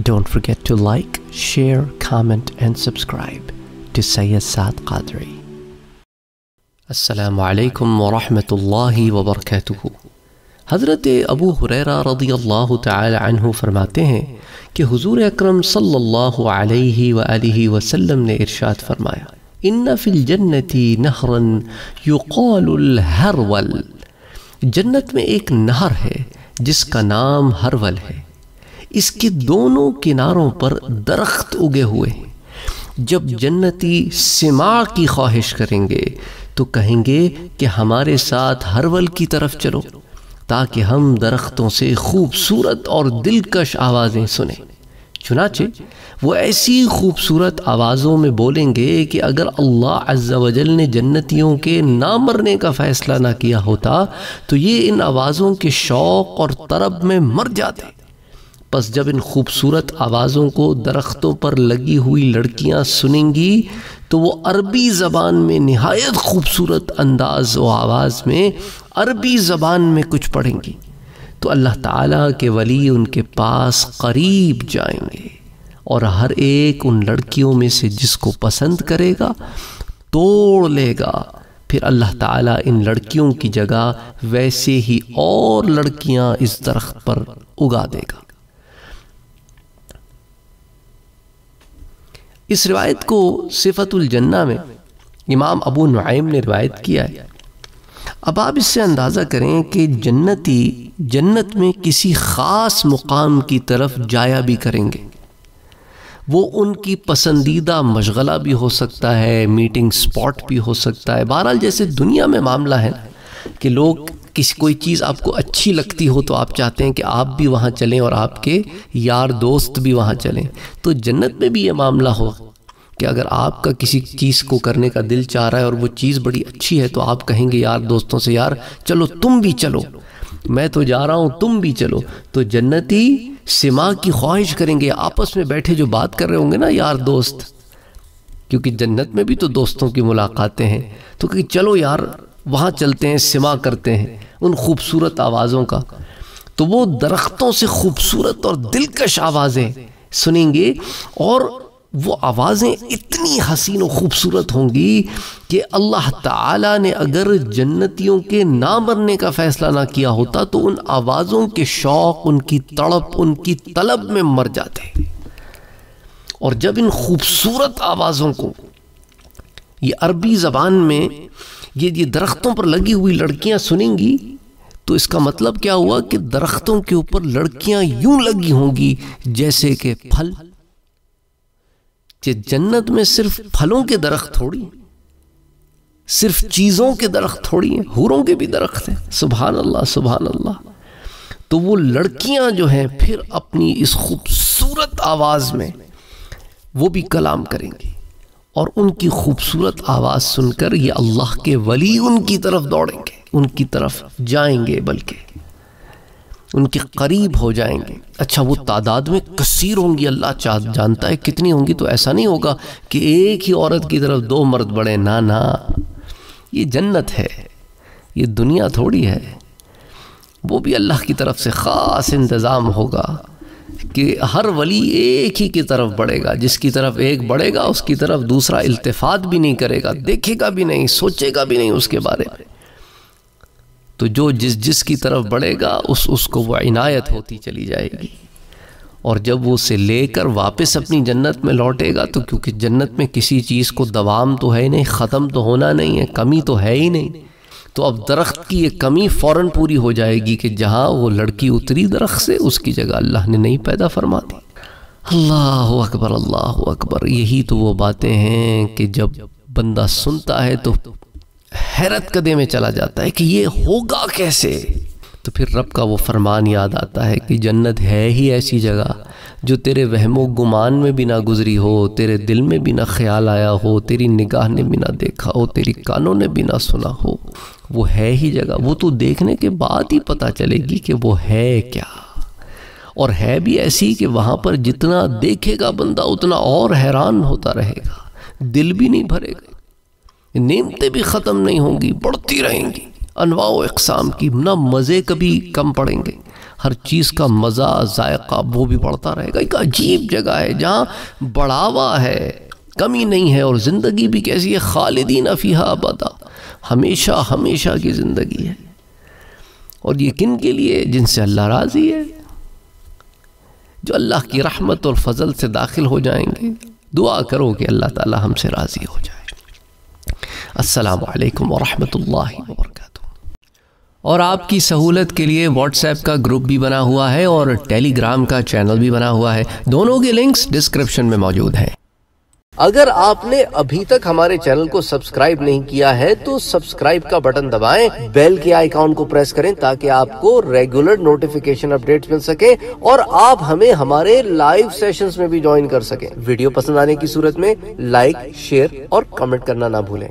Don't forget to like, share, comment, and subscribe to Sayyid Saad Qadri. Assalamu alaikum wa rahmatullahi wa barakatuhu. हज़रत अबू हुरैरा रदी अल्लाह तु फरमाते हैं कि हुजूर अकरम सल्लल्लाहु अलैहि वआलिहि वसल्लम ने इरशाद फरमाया इन्ना फिल जन्नती नहरन युकालुल हरवल जन्नत में एक नहर है जिसका नाम हरवल है इसके दोनों किनारों पर दरख्त उगे हुए हैं। जब जन्नती सिमा की ख्वाहिश करेंगे तो कहेंगे कि हमारे साथ हरवल की तरफ़ चलो, ताकि हम दरख्तों से खूबसूरत और दिलकश आवाज़ें सुने। चुनाचे, वो ऐसी खूबसूरत आवाज़ों में बोलेंगे कि अगर अल्लाह अज्जा वजल ने जन्नतियों के ना मरने का फ़ैसला ना किया होता तो ये इन आवाज़ों के शौक़ और तरब में मर जाते। बस जब इन खूबसूरत आवाज़ों को दरख्तों पर लगी हुई लड़कियाँ सुनेंगी तो वो अरबी ज़बान में नहायत खूबसूरत अंदाज व आवाज़ में अरबी ज़बान में कुछ पढ़ेंगी। तो अल्लाह ताला के वली उनके पास करीब जाएँगे और हर एक उन लड़कियों में से जिसको पसंद करेगा, तोड़ लेगा। फिर अल्लाह ताला इन लड़कियों की जगह वैसे ही और लड़कियाँ इस दरख्त पर उगा देगा। इस रिवायत को सिफतुल जन्ना में इमाम अबू नुआइम ने रिवायत किया है। अब आप इससे अंदाज़ा करें कि जन्नती जन्नत में किसी ख़ास मुकाम की तरफ़ जाया भी करेंगे। वो उनकी पसंदीदा मशगला भी हो सकता है, मीटिंग स्पॉट भी हो सकता है। बहरहाल जैसे दुनिया में मामला है कि लोग किसी कोई चीज़ आपको अच्छी लगती हो तो आप चाहते हैं कि आप भी वहाँ चलें और आपके यार दोस्त भी वहाँ चलें। तो जन्नत में भी ये मामला हो कि अगर आपका किसी चीज़ को करने का दिल चाह रहा है और वो चीज़ बड़ी अच्छी है तो आप कहेंगे, यार दोस्तों से, यार चलो, तुम भी चलो। मैं तो जा रहा हूँ, तुम भी चलो। तो जन्नती सिमा की ख्वाहिश करेंगे, आपस में बैठे जो बात कर रहे होंगे ना, यार दोस्त, क्योंकि जन्नत में भी तो दोस्तों की मुलाकातें हैं। तो कि चलो यार, वहाँ चलते हैं, सिमा करते हैं। उन खूबसूरत आवाज़ों का। तो वो दरख्तों से खूबसूरत और दिलकश आवाज़ें सुनेंगे और वो आवाज़ें इतनी हसीन और ख़ूबसूरत होंगी कि अल्लाह ताला ने अगर जन्नतियों के ना मरने का फ़ैसला ना किया होता तो उन आवाज़ों के शौक़, उनकी तड़प, उनकी तलब में मर जाते। और जब इन खूबसूरत आवाज़ों को ये अरबी ज़बान में ये ये दरख्तों पर लगी हुई लड़कियाँ सुनेंगी तो इसका मतलब क्या हुआ कि दरख्तों के ऊपर लड़कियाँ यूँ लगी होंगी जैसे कि फल? जन्नत में सिर्फ़ फलों के दरख्त थोड़ी सिर्फ़ चीज़ों के दरख्त थोड़ी हैं, हूरों के भी दरख्त हैं। सुबहान अल्लाह सुबहान अल्लाह तो वो लड़कियाँ जो हैं, फिर अपनी इस खूबसूरत आवाज़ में वो भी कलाम करेंगी। और उनकी खूबसूरत आवाज़ सुनकर ये अल्लाह के वली उनकी तरफ़ दौड़ेंगे, उनकी तरफ़ जाएँगे बल्कि। उनके करीब हो जाएँगे। अच्छा वो तादाद में कसीर होंगी, अल्लाह चाह जानता है कितनी होंगी तो ऐसा नहीं होगा कि एक ही औरत की तरफ़ दो मर्द बढ़े। ना ना। ये जन्नत है, ये दुनिया थोड़ी है। वो भी अल्लाह की तरफ़ से ख़ास इंतज़ाम होगा। कि हर वली एक ही की तरफ़ बढ़ेगा, जिसकी तरफ़ एक बढ़ेगा, उसकी तरफ़ दूसरा इल्तफात भी नहीं करेगा, देखेगा भी नहीं, सोचेगा भी नहीं उसके बारे में। तो जो जिस जिस की तरफ़ बढ़ेगा, उस उसको वो इनायत होती चली जाएगी। और जब वो उसे लेकर वापस अपनी जन्नत में लौटेगा तो क्योंकि जन्नत में किसी चीज़ को दवाम तो है ही नहीं, ख़त्म तो होना नहीं है, कमी तो है ही नहीं। तो अब दरख्त की ये कमी फ़ौर पूरी हो जाएगी कि जहाँ वो लड़की उतरी दरख्त से, उसकी जगह अल्लाह ने नहीं पैदा फरमा दी। अल्लाह अकबर अल्लाह अकबर। यही तो वो बातें हैं कि जब बंदा सुनता है तो हैरत कदे में चला जाता है कि ये होगा कैसे? तो फिर रब का वो फरमान याद आता है कि जन्नत है ही ऐसी जगह। जो तेरे वहमो गुमान में भी ना गुजरी हो, तेरे दिल में भी ना ख्याल आया हो, तेरी निगाह ने भी ना देखा हो, तेरी कानों ने भी ना सुना हो, वो है ही जगह। वो तो देखने के बाद ही पता चलेगी कि वो है क्या। और है भी ऐसी कि वहाँ पर जितना देखेगा बंदा, उतना और हैरान होता रहेगा। दिल भी नहीं भरेगा। नेमतें भी ख़त्म नहीं होंगी, बढ़ती रहेंगी। अनवा इकसाम की ना मज़े कभी कम पड़ेंगे। हर चीज़ का मज़ा, जायका, वो भी बढ़ता रहेगा। एक अजीब जगह है जहाँ बढ़ावा है, कमी नहीं है और ज़िंदगी भी कैसी है, खालिदीन अफ़ीहा अबदा। हमेशा हमेशा की ज़िंदगी है। और ये किन के लिए? जिनसे अल्लाह राज़ी है। जो अल्लाह की रहमत और फजल से दाखिल हो जाएँगे। दुआ करो कि अल्लाह ताला हमसे राज़ी हो जाए। अस्सलाम वालेकुम वरहमतुल्लाहि वबरकातुहू और आपकी सहूलत के लिए व्हाट्सएप का ग्रुप भी बना हुआ है और टेलीग्राम का चैनल भी बना हुआ है। दोनों के लिंक्स डिस्क्रिप्शन में मौजूद हैं। अगर आपने अभी तक हमारे चैनल को सब्सक्राइब नहीं किया है तो सब्सक्राइब का बटन दबाएँ, बेल के आइकॉन को प्रेस करें ताकि आपको रेगुलर नोटिफिकेशन अपडेट्स मिल सके और आप हमें हमारे लाइव सेशंस में भी ज्वाइन कर सकें। वीडियो पसंद आने की सूरत में लाइक शेयर और कमेंट करना ना भूलें।